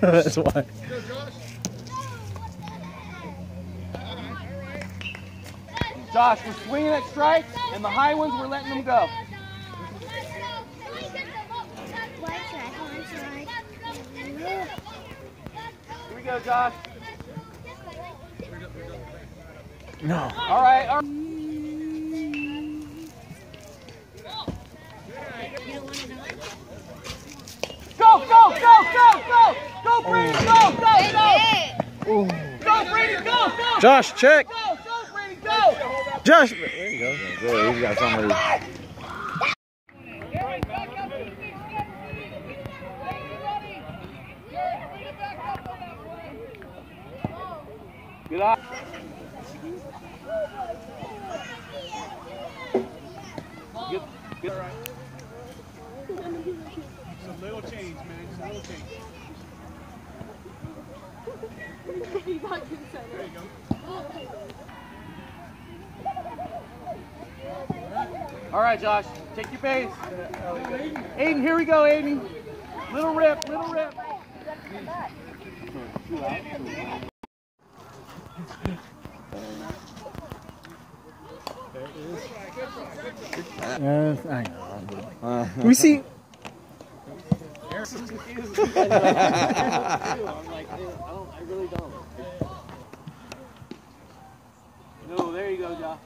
That's why. Josh, we're swinging at strikes, and the high ones, we're letting them go. Here we go, Josh. No. All right. All right. Go, go, go, go, go! Go, Brady, go, go, go! Go, Brady, go, go! Josh, check. Go, go, Brady, go! Josh. There you go. Good. He's got somebody. Good eye. Good, good. you go. All right, Josh, take your base. Aiden, here we go, Aiden. Little rip, little rip. Yes, I know. Uh-huh. we see. I'm like, I don't, I really don't. No, there you go, Josh.